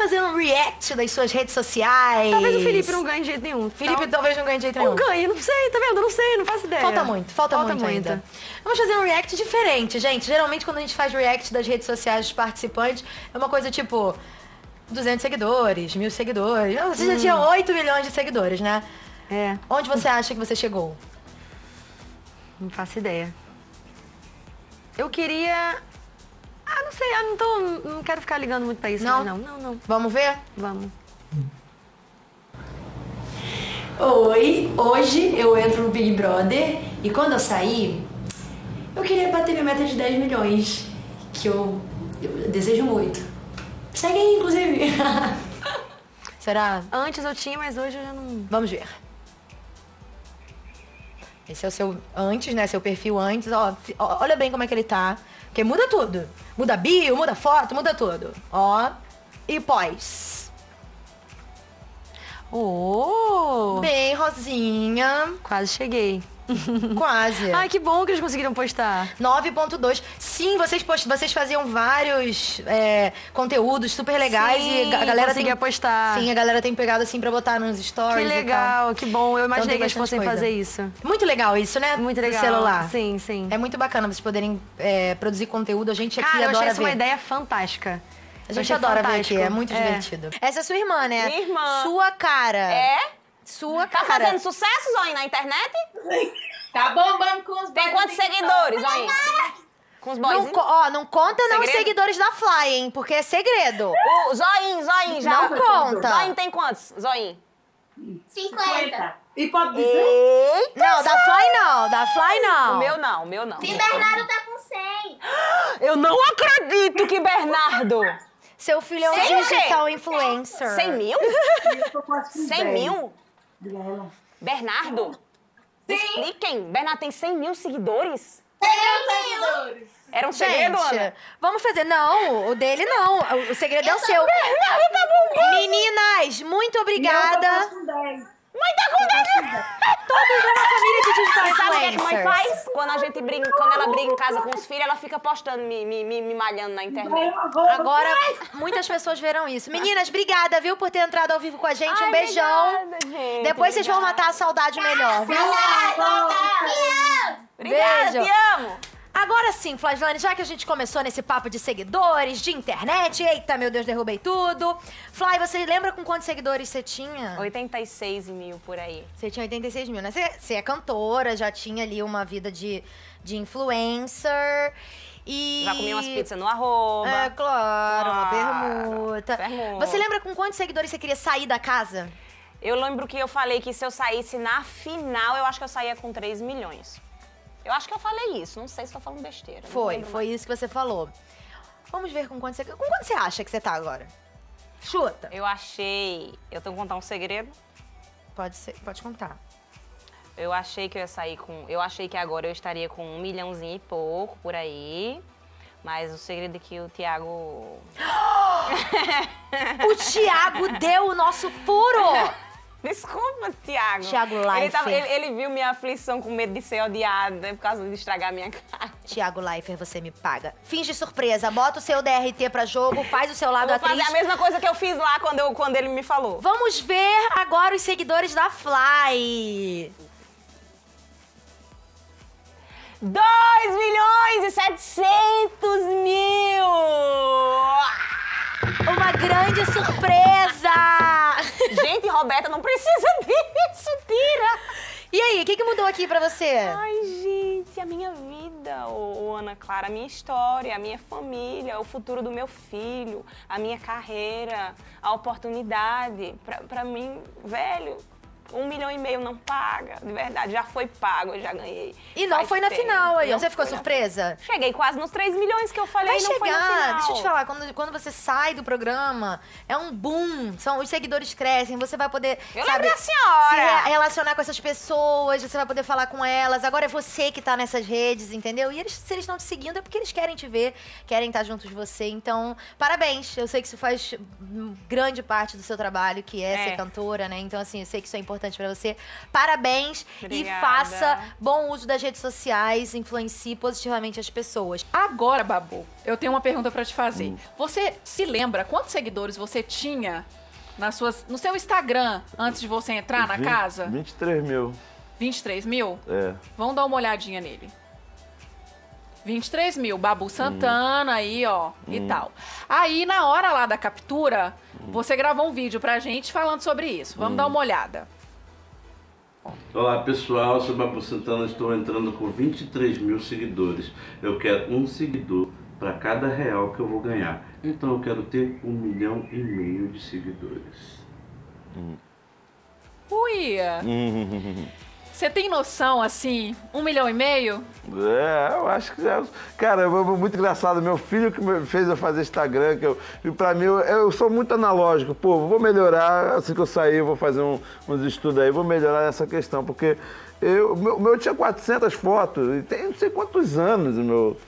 fazer um react das suas redes sociais. Talvez o Felipe não ganhe de jeito nenhum. Felipe Tal- talvez não ganhe de jeito nenhum. ganhe, não sei, tá vendo? Não sei, não faço ideia. Falta muito, falta, muito, ainda. Vamos fazer um react diferente, gente. Geralmente quando a gente faz react das redes sociais dos participantes, é uma coisa tipo 200 seguidores, mil seguidores. Você já tinha 8 milhões de seguidores, né? É, Onde você acha que você chegou? não faço ideia. Eu queria... Ah, não sei, eu não tô... Não quero ficar ligando muito pra isso. Não? Não, não, não. Vamos ver? Vamos. Oi, hoje eu entro no Big Brother e quando eu sair, eu queria bater minha meta de 10 milhões, que eu, eu desejo muito. Segue aí, inclusive. Será? Antes eu tinha, mas hoje eu já não... Vamos ver. Esse é o seu antes, né? Seu perfil antes. Ó, fi- ó, olha bem como é que ele tá. Porque muda tudo. Muda bio, muda foto, muda tudo. Ó. E pós. Oh! Bem rosinha. Quase cheguei. Quase. Ai, que bom que eles conseguiram postar. 9.2. Sim, vocês, post... vocês faziam vários é, conteúdos super legais Sim, e a galera conseguia tem... postar. Sim, a galera tem pegado assim pra botar nos stories. Que e tal. legal, que bom. Eu imaginei Então que eles fossem coisa. fazer isso. Muito legal isso, né? Muito Do legal. celular. Sim, sim. É muito bacana vocês poderem é, produzir conteúdo. A gente aqui Cara, eu adora achei isso ver. uma ideia fantástica. A Eu gente achei adora ver aqui, fantástico. é muito divertido. Essa é sua irmã, né? Minha irmã. Sua cara. É? Sua Tá cara. fazendo sucesso, Zoe, na internet? Tá bombando com os Tem quantos TikTok. seguidores, Zoe? Com os Não, boys? co- ó, não conta não os Segredo? seguidores da Fly, hein? Porque é segredo. O Zoinho, Zoinho, já. Não conta. Zoinho tem quantos? Zoinho. 50. E pode dizer? Eita! Não, da Fly não. Da Fly não. O meu não, o meu não. E Bernardo tá com 100. Eu não acredito que Bernardo... Seu filho é um Cem o quê? digital influencer. 100 mil? Eu tô quase com 100 10. mil? Ela. Bernardo? Sim. Expliquem. Bernardo tem 100 mil seguidores? seguidores. Era um segredo, Gente, Ana? vamos fazer. Não, o dele não. O- segredo é o seu. Bernardo tá bombando. Meninas, muito E eu tô obrigada. quase com 10. Mãe tá com 10 Todos da família de digital Mas sabe o que, é que influencers. mãe faz? Quando a gente briga, quando ela briga em casa com os filhos, ela fica postando, me, me, me, me malhando na internet. Agora, muitas pessoas verão isso. Meninas, obrigada, viu, por ter entrado ao vivo com a gente. um Ai, beijão. obrigada, gente, Depois vocês vão matar a saudade melhor, viu? Obrigada, Beijo. te amo. Agora sim, Flaslane, já que a gente começou nesse papo de seguidores, de internet, eita, meu Deus, derrubei tudo. Fly, você lembra com quantos seguidores você tinha? 86 mil por aí. Você tinha 86 mil, né? Você, você é cantora, já tinha ali uma vida de, de influencer. E. Já comi umas pizzas no arroba. É, claro, uma permuta. Você lembra com quantos seguidores você queria sair da casa? Eu lembro que eu falei que se eu saísse na final, eu acho que eu saía com 3 milhões. Eu acho que eu falei isso, não sei se tô falando besteira. Foi, foi isso que você falou. Vamos ver com quanto você. Com quanto você acha que você tá agora? Chuta. Eu achei. Eu tenho que contar um segredo. Pode ser, pode contar. Eu achei que eu ia sair com. Eu achei que agora eu estaria com um milhãozinho e pouco por aí. Mas o segredo é que o Thiago. O Thiago deu o nosso furo! Desculpa. Thiago ele, Leifert. tava- ele- ele viu minha aflição com medo de ser odiada por causa de estragar minha cara. Tiago Leifert, você me paga. Finge surpresa, bota o seu DRT pra jogo, faz o seu Eu lado vou atriz. fazer a mesma coisa que eu fiz lá quando, eu, quando ele me falou. Vamos ver agora os seguidores da Fly. 2 milhões e 700 mil! Uma grande surpresa! Não precisa disso, tira! E aí, o que, que mudou aqui pra você? Ai, gente, a minha vida, ô, ô, Ana Clara, a minha história, a minha família, o futuro do meu filho, a minha carreira, a oportunidade. Pra, pra mim, velho, um milhão e meio não paga, de verdade, já foi pago, eu já ganhei. E não Faz foi na tempo. final aí. Não Você ficou foi na surpresa? Cheguei quase nos 3 milhões que eu falei, Vai não foi na chegar, final. deixa eu te falar, quando, quando você sai do programa, é um boom, são, os seguidores crescem, você vai poder, Eu sabe, lembro da senhora. se re- relacionar com essas pessoas, você vai poder falar com elas, agora é você que tá nessas redes, entendeu? E eles, se eles estão te seguindo é porque eles querem te ver, querem estar juntos de você, então, parabéns, eu sei que isso faz grande parte do seu trabalho, que é, É. ser cantora, né, então assim, eu sei que isso é importante importante pra você. Parabéns Obrigada. e faça bom uso das redes sociais, influencie positivamente as pessoas. Agora, Babu, eu tenho uma pergunta pra te fazer. Você se lembra quantos seguidores você tinha nas suas, no seu Instagram antes de você entrar na Vinte- casa? 23 mil. 23 mil? É. Vamos dar uma olhadinha nele. 23 mil, Babu Santana aí, ó, e tal. Aí, na hora lá da captura, você gravou um vídeo pra gente falando sobre isso. Vamos dar uma olhada. Olá pessoal, eu sou Babu Santana, estou entrando com 23 mil seguidores. Eu quero um seguidor para cada real que eu vou ganhar. Então eu quero ter um milhão e meio de seguidores. Ui! Você tem noção, assim, um milhão e meio? É, eu acho que é. Cara, é muito engraçado. Meu filho que me fez eu fazer Instagram, que eu, e pra mim, eu, eu sou muito analógico. Pô, vou melhorar, assim que eu sair, eu vou fazer um- uns estudos aí, vou melhorar essa questão, porque eu, o meu, meu tinha 400 fotos, e tem não sei quantos anos o meu.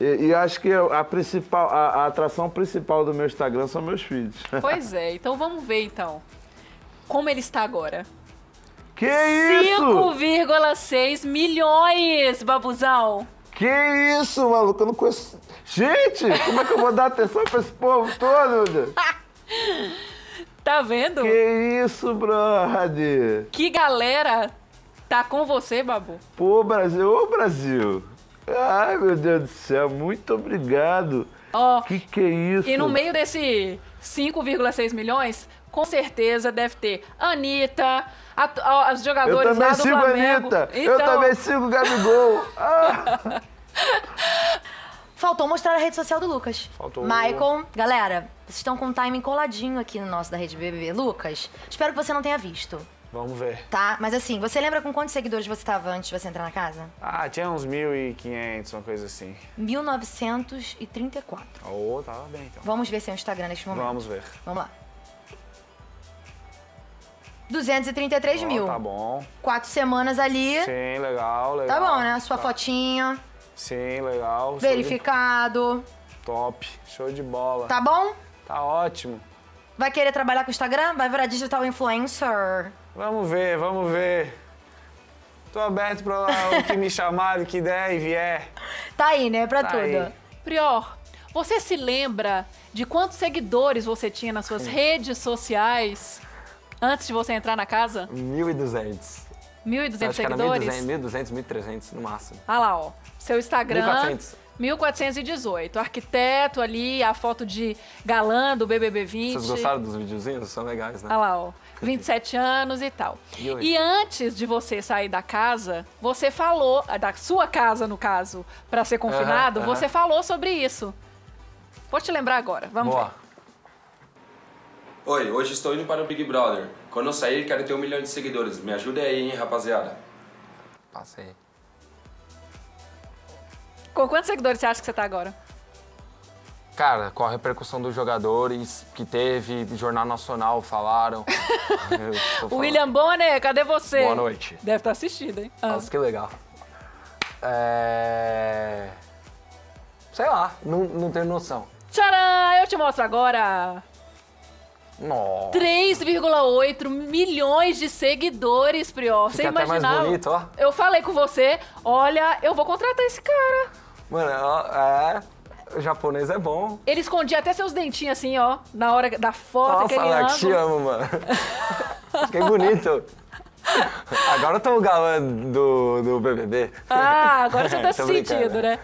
E, e acho que a principal, a, a atração principal do meu Instagram são meus filhos. Pois é, então vamos ver então. Como ele está agora? Que isso? 5,6 milhões, babuzão. Que isso, maluco? Eu não conheço. Gente, como é que eu vou dar atenção pra esse povo todo? Tá vendo? Que isso, brother? Que galera tá com você, Babu. Pô, Brasil, ô Brasil. Ai, meu Deus do céu, muito obrigado. Ó, Que que é isso? e no meio desse 5,6 milhões, com certeza deve ter Anitta, a- a- as Eu jogadoras também lá do sigo a Flamengo. Anitta. Eu Então, também sigo o Gabigol. Ah. Faltou mostrar a rede social do Lucas. Faltou. Michael, galera, vocês estão com um timing coladinho aqui no nosso da Rede BBB. Lucas, espero que você não tenha visto, Vamos ver. tá? Mas assim, você lembra com quantos seguidores você estava antes de você entrar na casa? Ah, tinha uns 1.500, uma coisa assim. 1934. Oh, tava bem então. Vamos ver seu Instagram neste momento. Vamos ver. Vamos lá. 233 Ó, mil. Tá bom. Quatro semanas ali. Sim, legal, legal. Tá bom, né? Sua Tá. fotinha, Sim, legal. show de- verificado. Top. Show de bola. Tá bom? Tá ótimo. Vai querer trabalhar com o Instagram? Vai virar digital influencer? Vamos ver, vamos ver. Tô aberto pra o que me chamar, o que der e vier. Tá aí, né? Pra Tá tudo. aí. Prior, você se lembra de quantos seguidores você tinha nas suas redes sociais antes de você entrar na casa? 1.200. 1.200 Acho que era seguidores? 1.200, 1.200, 1.300 no máximo. Ah lá, ó. Seu Instagram. 1.400. 1418. Arquiteto ali, a foto de galã do BBB 20. Vocês gostaram dos videozinhos? São legais, né? Ah lá, ó. 27 anos e tal. E? E antes de você sair da casa, você falou, ah, da sua casa no caso, pra ser confinado, você falou sobre isso. Vou te lembrar agora. Vamos Boa. ver. Oi, hoje estou indo para o Big Brother. Quando eu sair, quero ter um milhão de seguidores. Me ajuda aí, hein, rapaziada. Passei. Com quantos seguidores você acha que você tá agora? Cara, com a repercussão dos jogadores que teve, Jornal Nacional falaram. William Bonner, cadê você? Boa noite. Deve estar assistindo, hein? Ah. Nossa, que legal. É... Sei lá, não, não tenho noção. Tcharam! Eu te mostro agora. Nossa. 3,8 milhões de seguidores, Prior. Você até mais imaginava? bonito, ó. Eu falei com você, olha, eu vou contratar esse cara. Mano, é... O japonês é bom. Ele escondia até seus dentinhos assim, ó, na hora da foto, Nossa, Alex, te amo, mano. Fiquei bonito. Agora eu tô o galã do, do BBB. Ah, agora você tá se Tô brincando. sentindo, né?